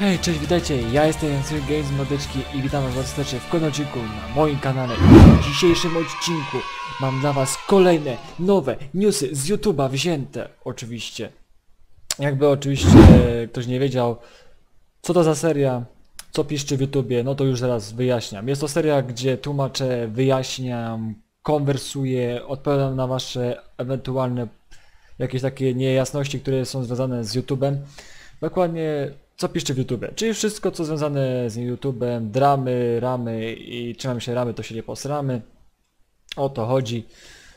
Hej, cześć, witajcie, ja jestem Język Games Modyczki i witam was serdecznie w kolejnym odcinku na moim kanale. W dzisiejszym odcinku mam dla was kolejne, nowe newsy z YouTube'a wzięte, oczywiście. Jakby oczywiście ktoś nie wiedział, co to za seria, co piszczy w YouTubie, no to już zaraz wyjaśniam. Jest to seria, gdzie tłumaczę, wyjaśniam, konwersuję, odpowiadam na wasze ewentualne jakieś takie niejasności, które są związane z YouTube'em. Dokładnie co piszczy w YouTube, czyli wszystko co związane z YouTube'em, dramy, ramy i trzymamy się ramy, to się nie posramy. O to chodzi.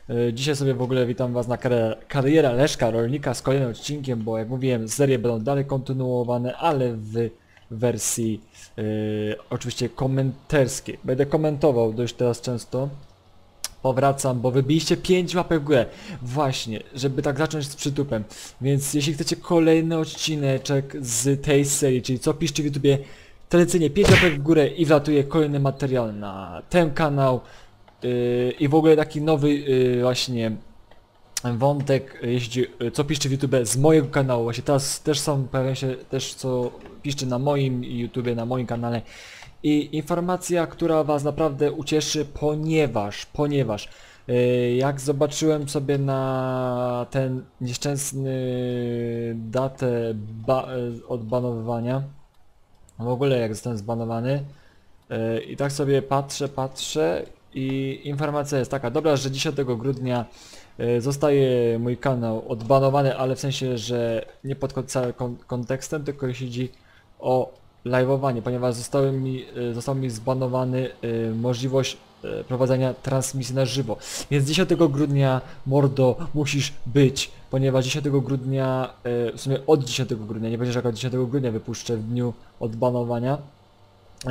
Yy, Dzisiaj sobie w ogóle witam was na kar karierę Leszka Rolnika z kolejnym odcinkiem, bo jak mówiłem serie będą dalej kontynuowane, ale w wersji yy, oczywiście komenterskiej. Będę komentował dość teraz często powracam, bo wybiliście 5 łapek w górę. Właśnie, żeby tak zacząć z przytupem. Więc jeśli chcecie kolejny odcineczek z tej serii, czyli co piszcie w YouTubie, tradycyjnie 5 łapek w górę i wlatuje kolejny materiał na ten kanał. Yy, I w ogóle taki nowy yy, właśnie wątek, jeśli co piszcie w YouTube z mojego kanału. Właśnie teraz też są, pojawiają się też co piszcie na moim YouTubie, na moim kanale. I informacja, która was naprawdę ucieszy, ponieważ, ponieważ yy, jak zobaczyłem sobie na ten nieszczęsny datę ba yy, odbanowywania, w ogóle jak zostałem zbanowany, yy, i tak sobie patrzę, patrzę i informacja jest taka, dobra, że 10 grudnia zostaje mój kanał odbanowany, ale w sensie, że nie pod całym kon kontekstem, tylko jeśli chodzi o live'owanie, ponieważ zostały mi, y, został mi zbanowany y, możliwość prowadzenia transmisji na żywo. Więc 10 grudnia, mordo, musisz być, ponieważ 10 grudnia, w sumie od 10 grudnia, nie będzie, że od 10 grudnia wypuszczę w dniu odbanowania.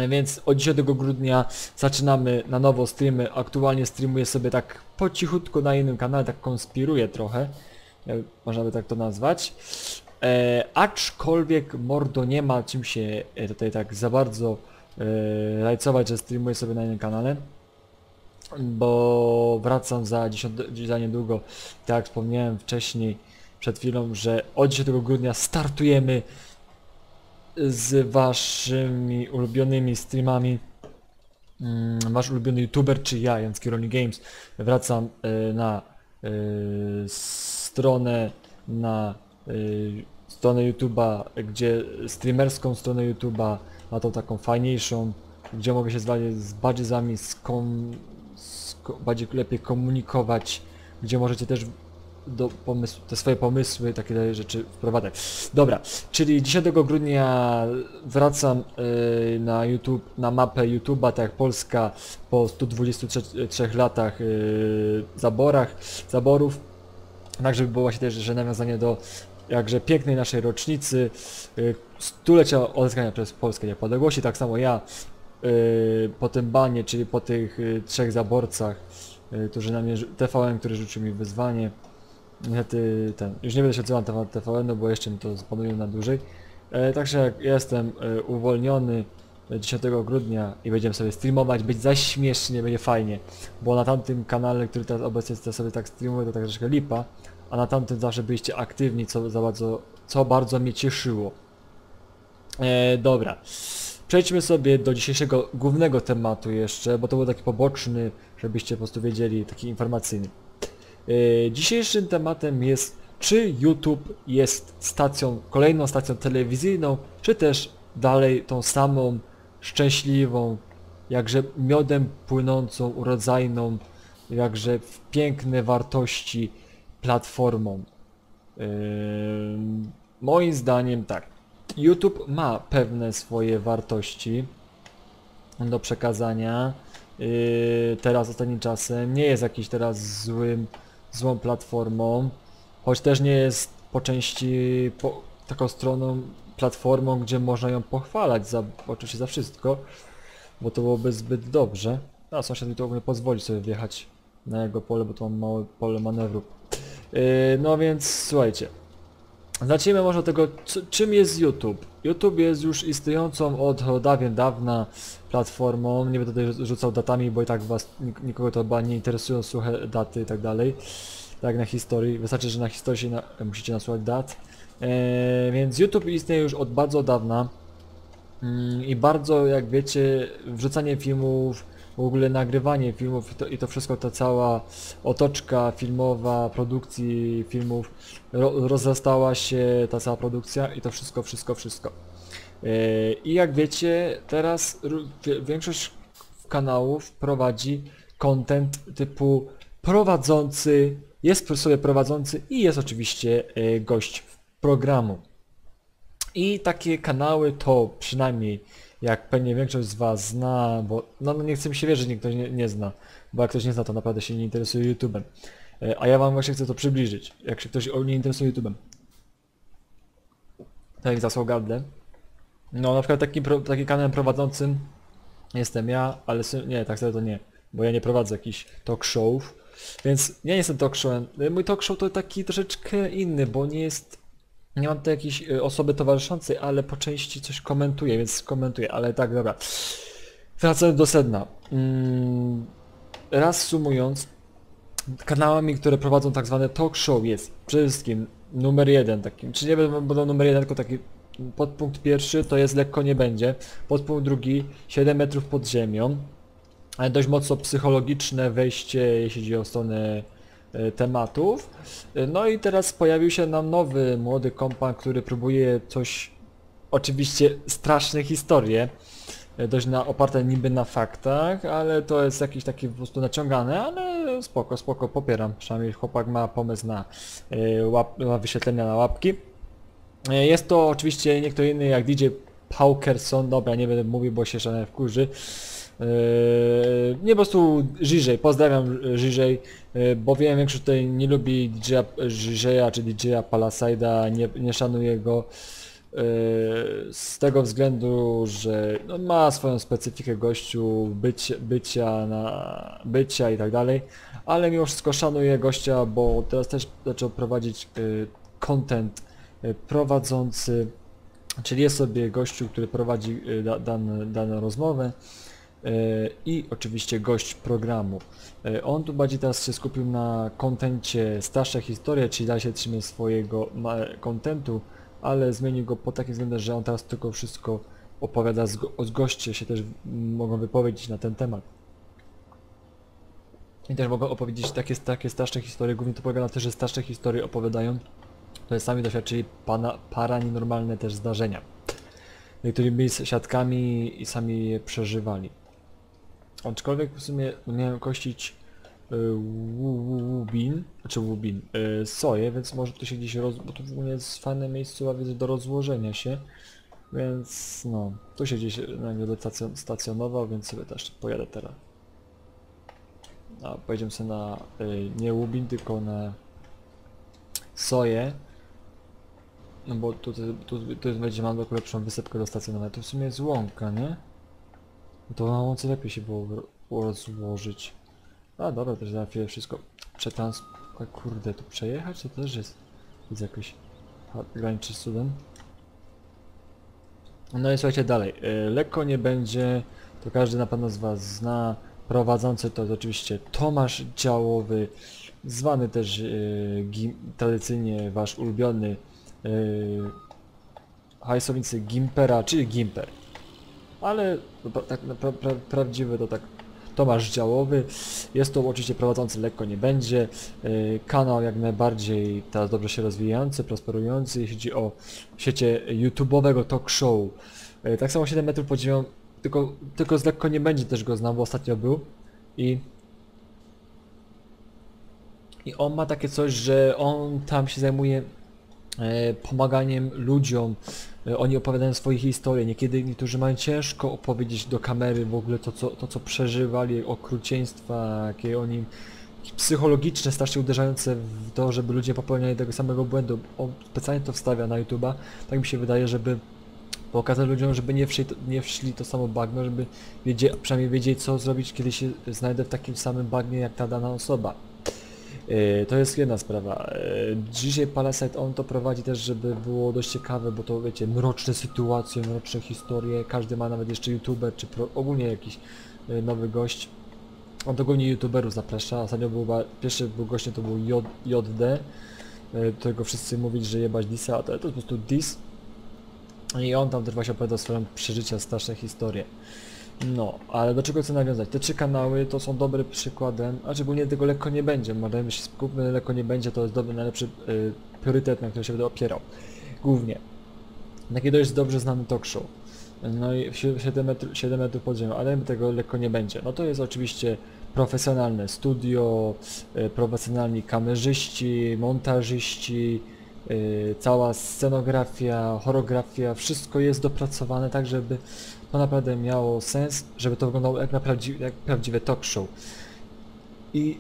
Więc od 10 grudnia zaczynamy na nowo streamy. Aktualnie streamuję sobie tak po cichutku na innym kanale, tak konspiruję trochę. y, Można by tak to nazwać. E, aczkolwiek mordo nie ma czym się e, tutaj tak za bardzo e, rajcować, że streamuję sobie na innym kanale. Bo wracam za, 10, za niedługo, tak jak wspomniałem wcześniej, przed chwilą, że od 10 grudnia startujemy z waszymi ulubionymi streamami. Mm, Wasz ulubiony youtuber, czy ja, Jancki Rolling Games, wracam e, na e, stronę, na y, stronę YouTube'a, gdzie streamerską stronę YouTube'a, ma tą taką fajniejszą, gdzie mogę się z, z bardziej skom, sko, bardziej lepiej komunikować, gdzie możecie też do pomysł, te swoje pomysły, takie rzeczy wprowadzać. Dobra, czyli 10 grudnia wracam y, na YouTube, na mapę YouTube'a, tak jak Polska po 123 latach y, zaborach, zaborów. Tak, żeby było właśnie też, że nawiązanie do jakże pięknej naszej rocznicy, y, stulecia odzyskania przez Polskę niepodległości, tak samo ja y, po tym banie, czyli po tych trzech zaborcach, którzy na mnie, który rzucił mi wyzwanie, niestety ten, już nie będę się odzywał na temat TVN-u, bo jeszcze mi to spanują na dłużej, e, także jak jestem y, uwolniony 10 grudnia i będziemy sobie streamować, być zaś śmiesznie, będzie fajnie, bo na tamtym kanale, który teraz obecnie jest, sobie tak streamuję, to tak troszkę lipa, a na tamtym zawsze byliście aktywni, co, za bardzo, co bardzo mnie cieszyło. E, dobra, przejdźmy sobie do dzisiejszego głównego tematu jeszcze, bo to był taki poboczny, żebyście po prostu wiedzieli, taki informacyjny. E, dzisiejszym tematem jest, czy YouTube jest stacją, kolejną stacją telewizyjną, czy też dalej tą samą, szczęśliwą, jakże miodem płynącą, urodzajną, jakże piękne wartości platformą. Ym, moim zdaniem tak. YouTube ma pewne swoje wartości do przekazania. Yy, teraz ostatnim czasem nie jest jakiś teraz złym, złą platformą, choć też nie jest po części po, taką stroną, platformą, gdzie można ją pochwalać za, oczywiście za wszystko, bo to byłoby zbyt dobrze. A sąsiad mi to nie pozwoli sobie wjechać na jego pole, bo to mam małe pole manewru. Yy, no więc słuchajcie. Zacznijmy może od tego, czym jest YouTube. YouTube jest już istniejącą od, dawien dawna platformą. Nie będę tutaj rzucał datami, bo i tak was nik- nikogo to chyba nie interesują suche daty i tak dalej. Tak na historii. Wystarczy, że na historii się na, musicie nasłuchać dat. Eee, więc YouTube istnieje już od bardzo dawna. Mm, I bardzo, jak wiecie, wrzucanie filmów, w ogóle nagrywanie filmów i to, i to wszystko, ta cała otoczka filmowa, produkcji filmów, ro, rozrastała się ta cała produkcja i to wszystko, wszystko, wszystko. Yy, I jak wiecie, teraz większość kanałów prowadzi content typu prowadzący, jest sobie prowadzący i jest oczywiście yy, gość programu. I takie kanały to przynajmniej, jak pewnie większość z Was zna, bo no, no nie chcę mi się wierzyć, że ktoś nie, nie zna, bo jak ktoś nie zna, to naprawdę się nie interesuje YouTube'em. E, A ja Wam właśnie chcę to przybliżyć, jak się ktoś nie interesuje YouTube'em. Tak jak zasłał. No na przykład takim, pro, kanałem prowadzącym jestem ja, ale nie, tak sobie to nie, bo ja nie prowadzę jakichś talk showów, więc ja nie jestem talk showem. Mój talk show to taki troszeczkę inny, bo nie jest nie mam tu jakiejś y, osoby towarzyszącej, ale po części coś komentuję, więc komentuję, ale tak, dobra. Wracając do sedna. Mm, raz sumując, kanałami, które prowadzą tak zwane talk show jest przede wszystkim numer jeden, taki, czy nie będą numer jeden, tylko taki podpunkt pierwszy to jest lekko nie będzie, podpunkt drugi 7 metrów pod ziemią, ale dość mocno psychologiczne wejście, jeśli chodzi o stronę tematów. E, No i teraz pojawił się nam nowy młody kompan, który próbuje coś, oczywiście straszne historie, e, dość na, oparte niby na faktach, ale to jest jakiś taki po prostu naciągane, ale spoko, spoko, popieram. Przynajmniej chłopak ma pomysł na, e, łap, na wyświetlenia na łapki. E, Jest to oczywiście nie kto inny jak DJ Paukerson, dobra nie będę mówił, bo się szanowny wkurzy. Eee, Nie po prostu Żyżej, pozdrawiam Żyżej, e, bo wiem większość tutaj nie lubi DJ-a czy DJ-a Palaside'a, nie, nie szanuje go. E, z tego względu, że no, ma swoją specyfikę gościu, bycie, bycia, na, bycia i tak dalej, ale mimo wszystko szanuję gościa, bo teraz też zaczął prowadzić e, content prowadzący, czyli jest sobie gościu, który prowadzi da, dane, daną rozmowę, i oczywiście gość programu. E, On tu bardziej teraz się skupił na kontencie starsze historie, czyli dalej się trzymie swojego kontentu, ale zmienił go pod takim względem, że on teraz tylko wszystko opowiada, z, go- z goście się też mogą wypowiedzieć na ten temat. I też mogą opowiedzieć takie, takie starsze historie, głównie to polega na tym, że starsze historie opowiadają, to jest sami doświadczyli pana, paranormalne też zdarzenia. Niektórzy byli świadkami i sami je przeżywali. Aczkolwiek w sumie miałem kościć y, wu- wu- Łubin, znaczy Łubin, y, soję, więc może tu się gdzieś roz... bo tu w ogóle jest fajne miejsce widzę do rozłożenia się, więc no, tu się gdzieś nagle stacjon- stacjonował, więc sobie też pojadę teraz. A pojedziemy sobie na, y, nie Łubin, tylko na soję. No bo tu, tu, tu, będzie mam lepszą wysepkę do stacjonowania. Tu w sumie jest łąka, nie? No to na łące lepiej się było ro- rozłożyć. A dobra, też za chwilę wszystko przetransport... Kurde, tu przejechać to też jest... Jakoś... ha- graniczy cudem. No i słuchajcie dalej. Y, lekko nie będzie, to każdy na pewno z was zna. Prowadzący to jest oczywiście Tomasz Działowy, zwany też y, gim, tradycyjnie wasz ulubiony yy, hajsownicy Gimpera, czyli Gimper. Ale no, tak na pra, pra, prawdziwy to tak Tomasz Działowy. Jest to oczywiście prowadzący lekko nie będzie. Yy, kanał jak najbardziej teraz dobrze się rozwijający, prosperujący, jeśli chodzi o siecie YouTube'owego talk show. Yy, tak samo 7 metrów pod ziemią, tylko, tylko z lekko nie będzie też go znam, bo ostatnio był. I i on ma takie coś, że on tam się zajmuje e, pomaganiem ludziom. E, oni opowiadają swoje historie. Niekiedy niektórzy mają ciężko opowiedzieć do kamery w ogóle to, co, to, co przeżywali, okrucieństwa, jakie oni psychologiczne, strasznie uderzające w to, żeby ludzie popełniali tego samego błędu. On specjalnie to wstawia na YouTube'a, tak mi się wydaje, żeby pokazać ludziom, żeby nie wszli, nie wszli to samo bagno, żeby wiedzie, przynajmniej wiedzieć co zrobić, kiedy się znajdę w takim samym bagnie jak ta dana osoba. Yy, to jest jedna sprawa. Yy, dzisiaj Palasite on to prowadzi też, żeby było dość ciekawe, bo to wiecie, mroczne sytuacje, mroczne historie, każdy ma nawet jeszcze youtuber, czy pro, ogólnie jakiś yy, nowy gość. On to głównie youtuberów zaprasza, ostatnio był, pierwszy był gościem to był JD, którego wszyscy mówili, że jebać Disa, a to, to jest po prostu Dis. I on tam też właśnie opowiadał swoją przeżycia, straszne historie. No, ale do czego chcę nawiązać? Te trzy kanały to są dobrym przykładem, a czy nie tego lekko nie będzie, możemy się skupmy, lekko nie będzie, to jest dobry, najlepszy y, priorytet, na który się będę opierał. Głównie. Takie dość dobrze znany talk show. No i 7 metrów, 7 metrów pod ziemią, ale tego lekko nie będzie. No to jest oczywiście profesjonalne studio, y, profesjonalni kamerzyści, montażyści, y, cała scenografia, choreografia, wszystko jest dopracowane tak, żeby to naprawdę miało sens, żeby to wyglądało jak, na prawdzi jak prawdziwe talk show. I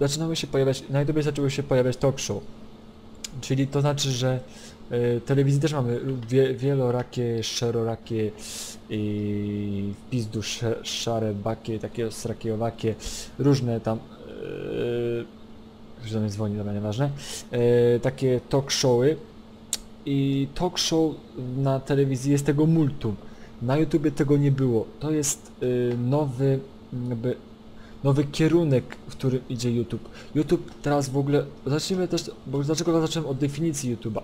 zaczynały się pojawiać, na YouTube zaczęły się pojawiać talk show. Czyli to znaczy, że y, telewizji też mamy wie, wielorakie, szerorakie i w pizdu szare bakie, takie srakiejowakie, różne tam yy, że do mnie dzwoni, dobra, nieważne, yy, takie talk showy i talk show na telewizji jest tego multum. Na YouTubie tego nie było. To jest y, nowy, jakby, nowy kierunek, w którym idzie YouTube. YouTube teraz w ogóle, zacznijmy też, bo dlaczego zacząłem od definicji YouTube'a?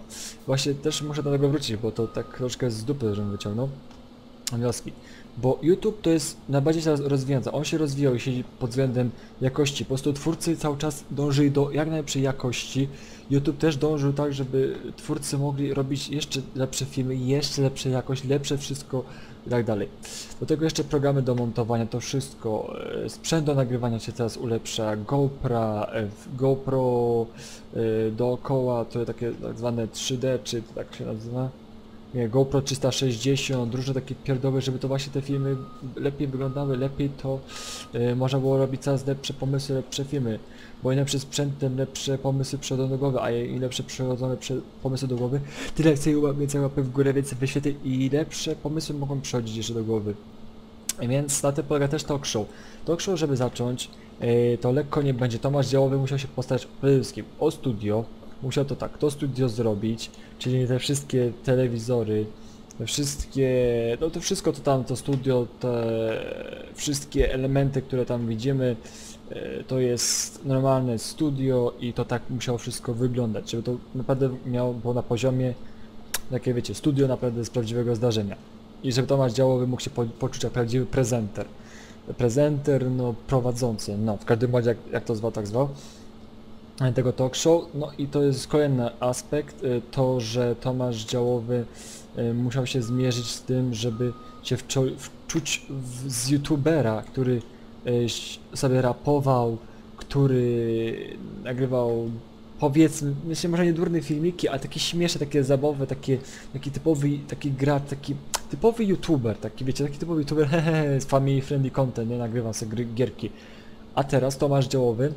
Właśnie też muszę do tego wrócić, bo to tak troszkę z dupy, żebym wyciągnął wnioski. Bo YouTube to jest najbardziej teraz rozwijająca. On się rozwijał i siedzi pod względem jakości. Po prostu twórcy cały czas dążyli do jak najlepszej jakości. YouTube też dążył tak, żeby twórcy mogli robić jeszcze lepsze filmy, jeszcze lepsze jakość, lepsze wszystko i tak dalej. Do tego jeszcze programy do montowania, to wszystko. e, Sprzęt do nagrywania się teraz ulepsza, GoPro, e, GoPro e, dookoła, to takie tak zwane 3D, czy tak się nazywa? Nie, GoPro 360, różne takie pierdoły, żeby to właśnie te filmy lepiej wyglądały, lepiej to y, można było robić coraz lepsze pomysły, lepsze filmy. Bo im lepszy sprzęt, tym lepsze pomysły przychodzą do głowy, a im lepsze przychodzą pomysły do głowy, tyle więcej więcej łapy w górę, więcej wyświetleń i lepsze pomysły mogą przychodzić jeszcze do głowy. Więc na tym polega też talk show. Talk show, żeby zacząć, yy, to lekko nie będzie. Tomasz Działowy musiał się postarać przede wszystkim o studio. Musiał to tak, to studio zrobić, czyli te wszystkie telewizory, te wszystkie, no to wszystko to tam, to studio, te wszystkie elementy, które tam widzimy, yy, to jest normalne studio i to tak musiało wszystko wyglądać, żeby to naprawdę miało było na poziomie, takie wiecie, studio naprawdę z prawdziwego zdarzenia. I żeby Tomasz Działowy mógł się po, poczuć jak prawdziwy prezenter. Prezenter, no prowadzący, no w każdym razie jak, jak to zwał, tak zwał e, tego talk show. No i to jest kolejny aspekt, y, to, że Tomasz Działowy y, musiał się zmierzyć z tym, żeby się wczuć w, z youtubera, który sobie rapował, który nagrywał powiedzmy, myślę może nie durne filmiki, ale takie śmieszne, takie zabawy, takie, taki typowy, taki gracz, taki typowy youtuber, taki wiecie, taki typowy youtuber, hehe, family friendly content, nie nagrywam sobie gierki. A teraz Tomasz Działowy,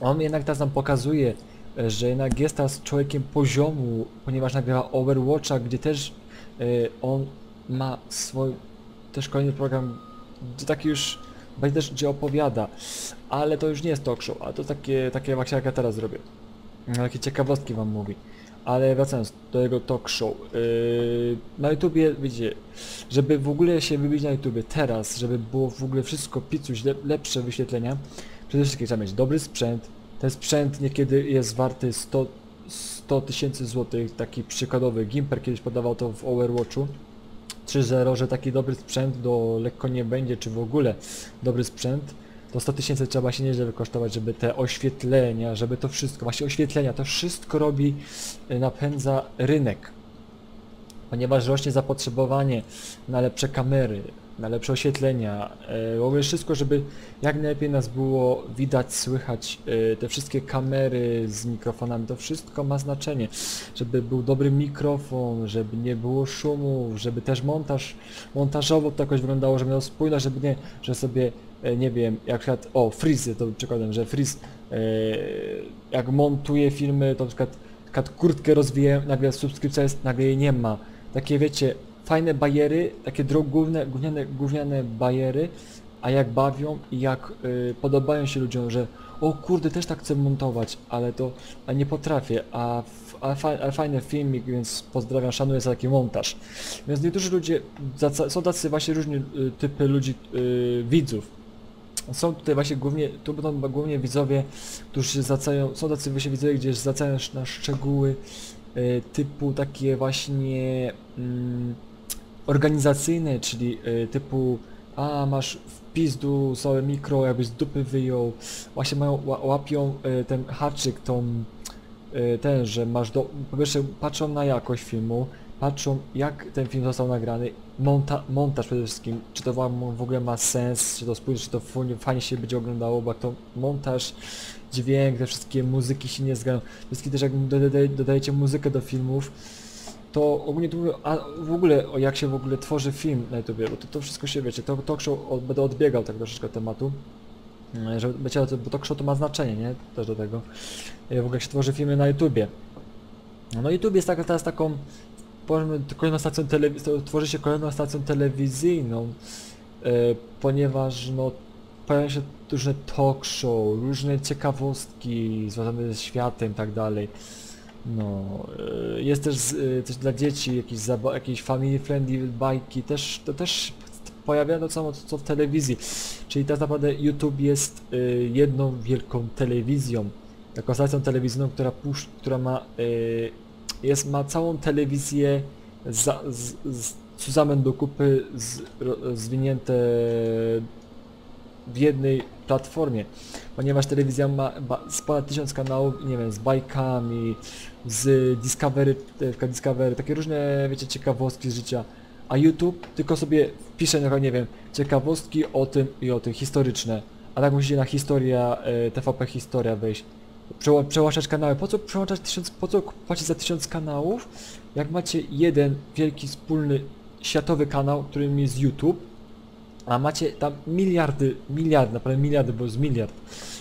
on jednak teraz nam pokazuje, e, że jednak jest teraz człowiekiem poziomu, ponieważ nagrywa Overwatcha, gdzie też e, on ma swój też kolejny program, gdzie taki już będzie też gdzie opowiada, ale to już nie jest talk show, a to takie, takie właśnie jak ja teraz robię. Takie ciekawostki wam mówi. Ale wracając do jego talk show. Yy, na YouTubie, widzicie, żeby w ogóle się wybić na YouTubie teraz, żeby było w ogóle wszystko picuś, lep, lepsze wyświetlenia, przede wszystkim trzeba mieć dobry sprzęt. Ten sprzęt niekiedy jest warty 100 100 tysięcy złotych, taki przykładowy Gimper kiedyś podawał to w Overwatchu 3.0, że taki dobry sprzęt do lekko nie będzie, czy w ogóle dobry sprzęt, to 100 tysięcy trzeba się nieźle wykosztować, żeby te oświetlenia, żeby to wszystko, właśnie oświetlenia, to wszystko robi, y, napędza rynek. Ponieważ rośnie zapotrzebowanie na lepsze kamery, na lepsze oświetlenia, w ogóle wszystko, żeby jak najlepiej nas było widać, słychać, y, te wszystkie kamery z mikrofonami, to wszystko ma znaczenie. Żeby był dobry mikrofon, żeby nie było szumów, żeby też montaż, montażowo to jakoś wyglądało, żeby miał spójność, żeby nie, że sobie e, nie wiem, jak przykład, o, Freeze to przykładem, że Freeze e, jak montuje filmy, to na przykład, na przykład kurtkę rozwija, nagle subskrypcja jest, nagle jej nie ma. Takie wiecie, fajne bajery, takie drogówne, gówniane, gówniane bajery, a jak bawią i jak y, podobają się ludziom, że o kurde, też tak chcę montować, ale to a nie potrafię, a, a, fa, a fajny filmik, więc pozdrawiam, szanuję za taki montaż. Więc niektórzy ludzie, są tacy właśnie różni y, typy ludzi, y, widzów. Są tutaj właśnie głównie, tu będą głównie widzowie, którzy zwracają, są tacy właśnie widzowie, gdzie zwracają sz- na szczegóły y, typu takie właśnie mm, organizacyjne, czyli y, typu a masz w pizdu całe mikro, jakbyś z dupy wyjął, właśnie mają, ła- łapią y, ten haczyk, tą y, ten, że masz do, po pierwsze patrzą na jakość filmu, patrzą jak ten film został nagrany, monta, montaż przede wszystkim, czy to w ogóle ma sens, czy to spójrz, czy to fajnie się będzie oglądało, bo jak to montaż, dźwięk, te wszystkie muzyki się nie zgadzają, wszystkie też jak dodaje, dodajecie muzykę do filmów, to ogólnie mówię, a w ogóle jak się w ogóle tworzy film na YouTube, bo to, to wszystko się wiecie, to talk show, o, będę odbiegał tak troszeczkę od tematu, e, że wiecie, bo talk show to ma znaczenie, nie? Też do tego. E, W ogóle jak się tworzy filmy na YouTubie. No YouTube jest taka, teraz taką, powiedzmy, kolejną stacją telewizyjną, tworzy się kolejną stacją telewizyjną, e, ponieważ no pojawiają się różne talk show, różne ciekawostki związane ze światem i tak dalej. No, e, jest też e, coś dla dzieci, jakieś, jakieś family friendly bajki, też, to też pojawia to samo co w telewizji. Czyli tak naprawdę YouTube jest e, jedną wielką telewizją, taką stacją telewizyjną, która, pusz- która ma, jest, ma całą telewizję za, z, z, zusammen do kupy z, zwinięte w jednej platformie, ponieważ telewizja ma z ponad tysiąc kanałów, nie wiem, z bajkami, z Discovery, e, Discovery, takie różne, wiecie, ciekawostki z życia, a YouTube tylko sobie wpisze, przykład, nie wiem, ciekawostki o tym i o tym, historyczne, a tak musicie na historia, e, TVP Historia wejść, przełączać kanały, po co przełączać tysiąc, po co płacić za tysiąc kanałów, jak macie jeden wielki, wspólny, światowy kanał, którym jest YouTube, a macie tam miliardy, miliardy, naprawdę miliardy, bo jest miliard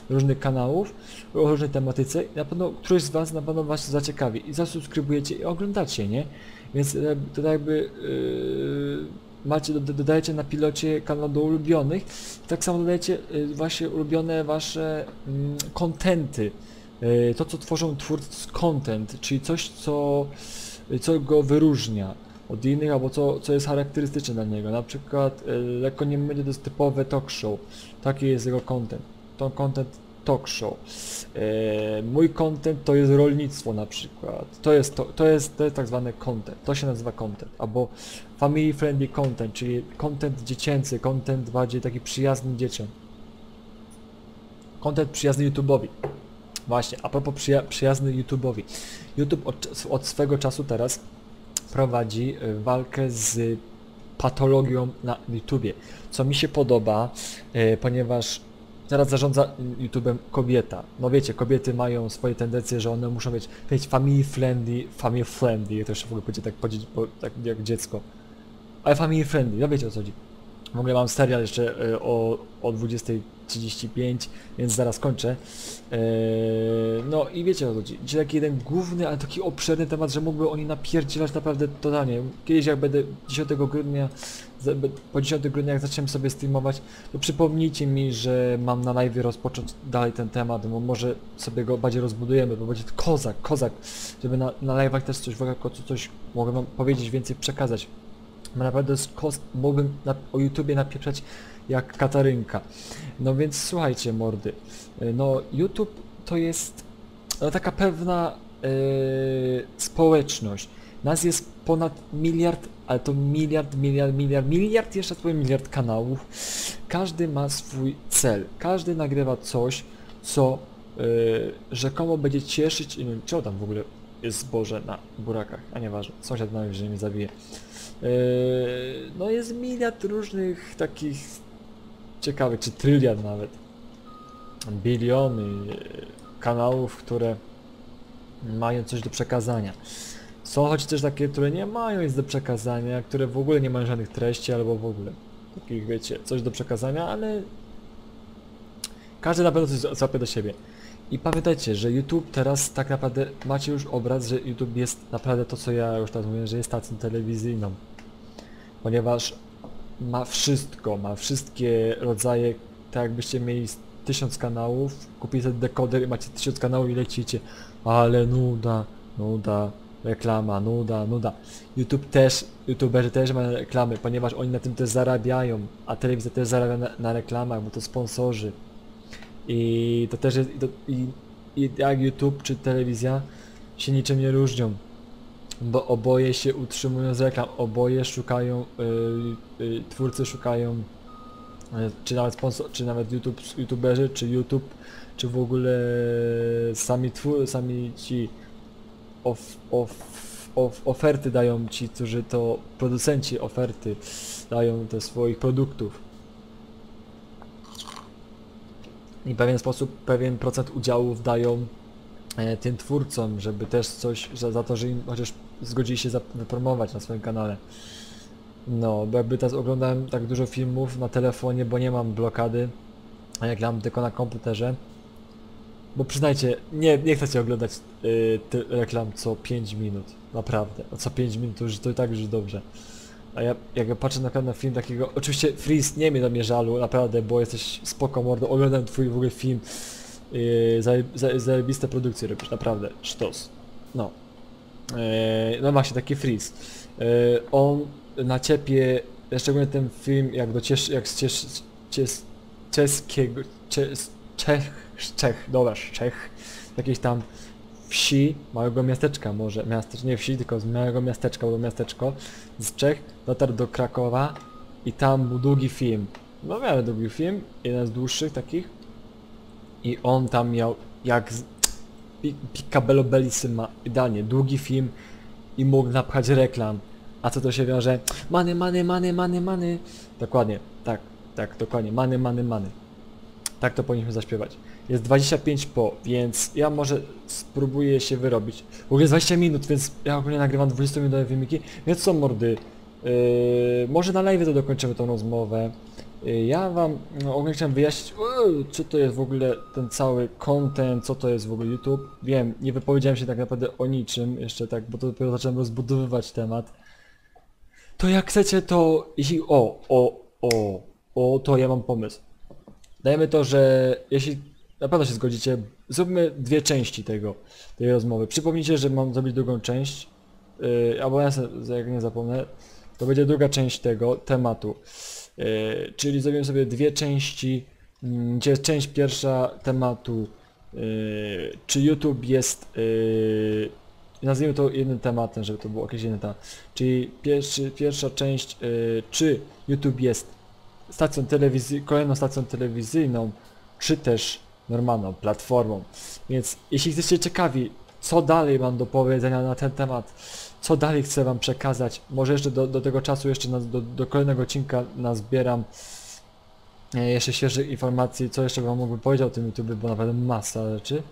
różnych kanałów o różnej tematyce. I na pewno któryś z Was na pewno Was zaciekawi i zasubskrybujecie i oglądacie, nie? Więc e, to tak jakby yy, macie, do- dodajecie na pilocie kanał do ulubionych. Tak samo dodajecie y, właśnie ulubione Wasze mm, kontenty, y, to co tworzą twórcy content, czyli coś co, co go wyróżnia od innych, albo co, co jest charakterystyczne dla niego. Na przykład lekko nie będzie to jest typowe talk show. Taki jest jego content. To content talk show. E, mój content to jest rolnictwo na przykład. To jest, to, to jest, to jest tak zwany content. To się nazywa content. Albo family friendly content, czyli content dziecięcy, content bardziej taki przyjazny dzieciom. Content przyjazny YouTube'owi. Właśnie, a propos przyja przyjazny YouTube'owi. YouTube od, od swego czasu teraz prowadzi y, walkę z patologią na YouTubie, co mi się podoba, y, ponieważ teraz zarządza YouTubem kobieta. No wiecie, kobiety mają swoje tendencje, że one muszą być, mieć family friendly, family friendly, to jeszcze w ogóle będzie tak, powiedzieć, tak jak dziecko. Ale family friendly, no wiecie o co chodzi. W ogóle mam serial jeszcze y, o, o 20 35, więc zaraz kończę. Eee, no i wiecie o co chodzi, taki jeden główny, ale taki obszerny temat, że mógłby oni napierdzielać naprawdę totalnie. Kiedyś jak będę 10 grudnia, po 10 grudnia jak zacząłem sobie streamować, to przypomnijcie mi, że mam na live rozpocząć dalej ten temat, bo może sobie go bardziej rozbudujemy, bo będzie kozak, kozak, żeby na, na live'ach też coś, w ogóle, coś mogę wam powiedzieć, więcej przekazać. Bo naprawdę z kost mógłbym na, o YouTubie napieprzać jak Katarynka. No więc słuchajcie mordy, y, no YouTube to jest no, taka pewna yy, społeczność. Nas jest ponad miliard, ale to miliard, miliard, miliard, miliard, jeszcze powiem miliard kanałów. Każdy ma swój cel. Każdy nagrywa coś, co yy, rzekomo będzie cieszyć, wiem, czego tam w ogóle jest zboże na burakach, a nieważne, sąsiad na mnie zabije. Yy, no jest miliard różnych takich ciekawych, czy tryliard nawet, biliony kanałów, które mają coś do przekazania. Są choć też takie, które nie mają nic do przekazania, które w ogóle nie mają żadnych treści albo w ogóle takich, wiecie, coś do przekazania, ale każdy na pewno coś złapie do siebie. I pamiętajcie, że YouTube teraz tak naprawdę macie już obraz, że YouTube jest naprawdę to, co ja już teraz mówię, że jest stacją telewizyjną. Ponieważ ma wszystko, ma wszystkie rodzaje, tak jakbyście mieli tysiąc kanałów, kupicie dekoder i macie tysiąc kanałów i lecicie, ale nuda, nuda, reklama, nuda, nuda. YouTube też, youtuberzy też mają reklamy, ponieważ oni na tym też zarabiają, a telewizja też zarabia na, na reklamach, bo to sponsorzy. I to też jest, i, i, i jak YouTube czy telewizja się niczym nie różnią bo oboje się utrzymują z reklam, oboje szukają, y, y, twórcy szukają, y, czy nawet sponsor, czy nawet YouTube, youtuberzy, czy YouTube, czy w ogóle sami twór, sami ci of, of, of, oferty dają ci, którzy to producenci oferty dają te swoich produktów. I w pewien sposób, pewien procent udziałów dają e, tym twórcom, żeby też coś za to, że im chociaż zgodzili się wypromować na swoim kanale. No, bo jakby teraz oglądałem tak dużo filmów na telefonie, bo nie mam blokady, a jak mam tylko na komputerze. Bo przyznajcie, nie, nie chcecie oglądać yy, reklam co 5 minut, naprawdę. A co 5 minut to już to i tak już dobrze. A ja jak ja patrzę na na film takiego, oczywiście Freeze nie mnie do mnie żalu, naprawdę, bo jesteś spoko mordo, oglądam twój w ogóle film, yy, zaje- zaje- zajebiste produkcje robisz, naprawdę, sztos. No. Yy, no właśnie, taki freeze. Yy, on na ciebie, szczególnie ten film, jak do Ciesz, jak z Ciesz, czeskiego, Czes, Czech, Czech, dobra, Czech, jakiejś tam wsi, małego miasteczka może, miasteczko, nie wsi, tylko z małego miasteczka, bo miasteczko, z Czech, dotarł do Krakowa i tam był długi film. No miałem długi film, jeden z dłuższych takich. I on tam miał, jak Picabello Bellissima, idealnie, długi film i mógł napchać reklam. A co to się wiąże? Many, many, many, many, many. Dokładnie, tak, tak, dokładnie, many, many, many. Tak to powinniśmy zaśpiewać. Jest 25 po, więc ja może spróbuję się wyrobić. W ogóle jest 20 minut, więc ja ogólnie nagrywam 20 minutowe filmiki, więc są mordy. Yy, może na live to dokończymy tą rozmowę. Yy, Ja wam no, ogólnie chciałem wyjaśnić, czy to jest w ogóle ten cały content, co to jest w ogóle YouTube. Wiem, nie wypowiedziałem się tak naprawdę o niczym jeszcze tak, bo to dopiero zacząłem rozbudowywać temat. To jak chcecie to, jeśli, o, o, o, o, to ja mam pomysł. Dajmy to, że jeśli na pewno się zgodzicie, zróbmy dwie części tego, tej rozmowy. Przypomnijcie, że mam zrobić drugą część, yy, albo ja se, jak nie zapomnę, to będzie druga część tego tematu. Yy, czyli zrobimy sobie dwie części, mm, gdzie część pierwsza tematu, yy, czy YouTube jest, yy, nazwijmy to jednym tematem, żeby to był jakiś jeden temat. Czyli pierwszy, pierwsza część, czy YouTube jest stacją kolejną stacją telewizyjną, czy też normalną platformą. Więc jeśli jesteście ciekawi, co dalej mam do powiedzenia na ten temat, co dalej chcę wam przekazać, może jeszcze do, do tego czasu, jeszcze na, do, do kolejnego odcinka nazbieram e, jeszcze świeżych informacji, co jeszcze wam mógłbym powiedzieć o tym YouTube, bo naprawdę masa rzeczy.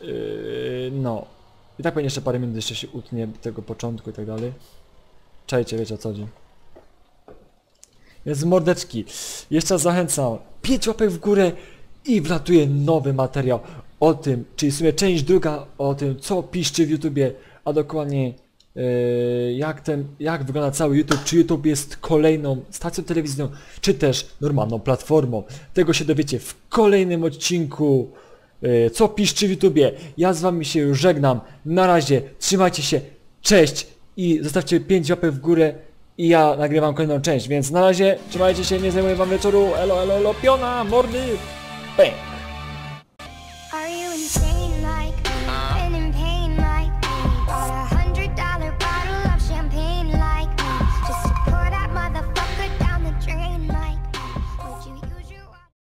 Yy, no. I tak pewnie jeszcze parę minut jeszcze się utnie tego początku i tak dalej. Czajcie, wiecie o co chodzi. Więc mordeczki, jeszcze zachęcam, 5 łapek w górę i wlatuje nowy materiał o tym, czyli w sumie część druga o tym, co piszczy w YouTubie, a dokładnie jak ten, jak wygląda cały YouTube, czy YouTube jest kolejną stacją telewizyjną, czy też normalną platformą. Tego się dowiecie w kolejnym odcinku, yy, co piszczy w YouTubie. Ja z wami się już żegnam, na razie, trzymajcie się, cześć. I zostawcie 5 łapek w górę. I ja nagrywam kolejną część, więc na razie. Trzymajcie się, nie zajmuję wam wieczoru, elo, elo, elo, piona, mordy, bang!